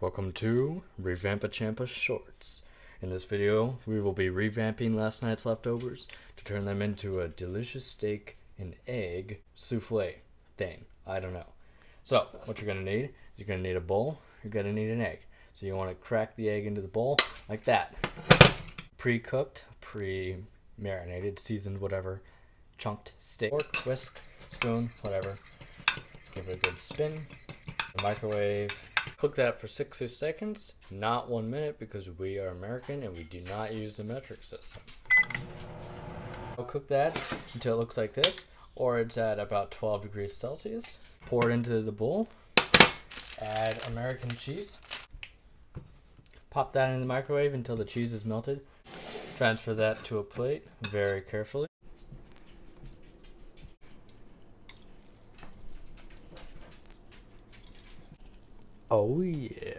Welcome to Revampa Champa Shorts. In this video, we will be revamping last night's leftovers to turn them into a delicious steak and egg souffle thing. I don't know. So, what you're gonna need is you're gonna need a bowl, you're gonna need an egg. So you wanna crack the egg into the bowl like that. Pre-cooked, pre-marinated, seasoned, whatever, chunked steak, fork, whisk, spoon, whatever. Give it a good spin. The microwave. Cook that for 60 seconds, not one minute because we are American and we do not use the metric system. I'll cook that until it looks like this, or it's at about 12 degrees Celsius. Pour it into the bowl. Add American cheese. Pop that in the microwave until the cheese is melted. Transfer that to a plate very carefully. Oh yeah.